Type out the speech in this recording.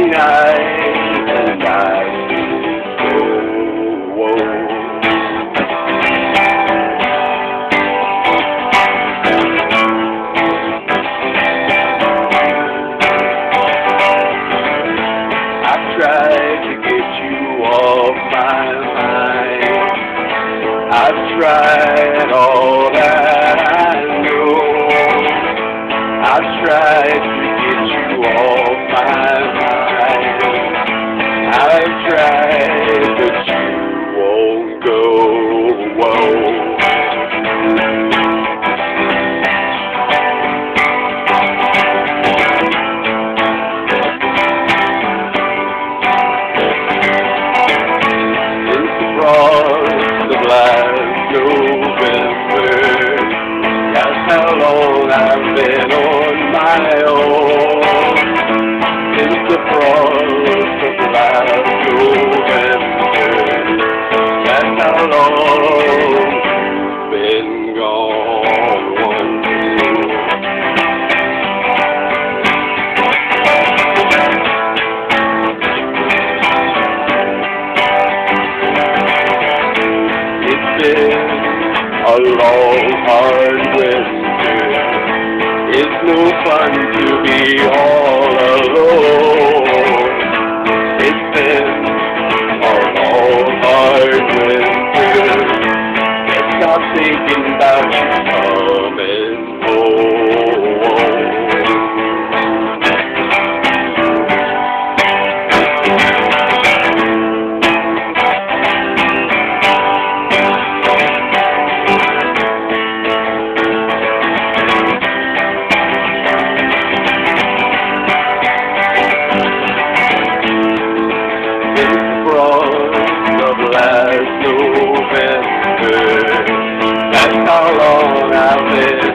mean, uh, sky. long, hard winter. It's no fun to be all alone. It's been a long, hard winter. Let's stop thinking about you coming. That's how long I've lived.